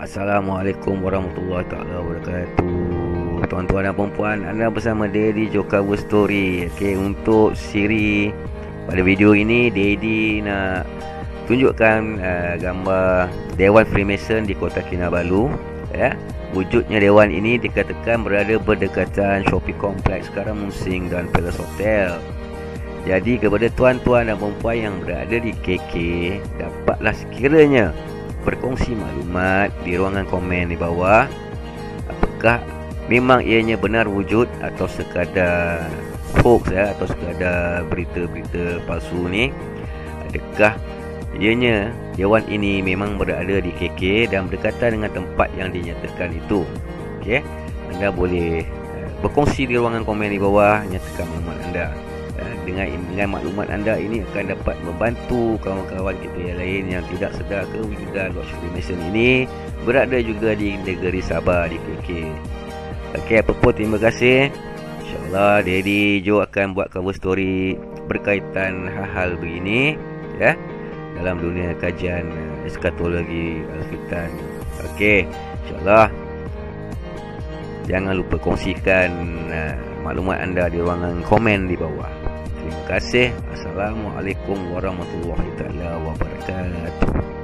Assalamualaikum warahmatullahi taala wabarakatuh. Tuan-tuan dan puan-puan, anda bersama Daddy Jokawa Story. Okey, untuk siri pada video ini Daddy nak tunjukkan uh, gambar Dewan Freemason di Kota Kinabalu, ya. Wujudnya dewan ini dikatakan berada berdekatan Shopee Complex Musing dan Palace Hotel. Jadi kepada tuan-tuan dan puan yang berada di KK, dapatlah sekiranya berkongsi maklumat di ruangan komen di bawah. Apakah memang ianya benar wujud atau sekadar hoax ya atau sekadar berita-berita palsu ni? Adakah ianya dewan ini memang berada di KK dan berdekatan dengan tempat yang dinyatakan itu? Okey anda boleh eh, berkongsi di ruangan komen di bawah nyatakan maklumat anda dengan dengan maklumat anda ini akan dapat membantu kawan-kawan kita yang lain yang tidak sedar kewujudan Lord Shirley Mason ini berada juga di negeri Sabah di KK. Okey, apa pun terima kasih. InsyaAllah Daddy Joe akan buat cover story berkaitan hal-hal begini ya dalam dunia kajian eskatologi Alfitan. Okey, insyaAllah jangan lupa kongsikan uh, maklumat anda di ruangan komen di bawah. Terima kasih. Assalamualaikum warahmatullahi taala wabarakatuh.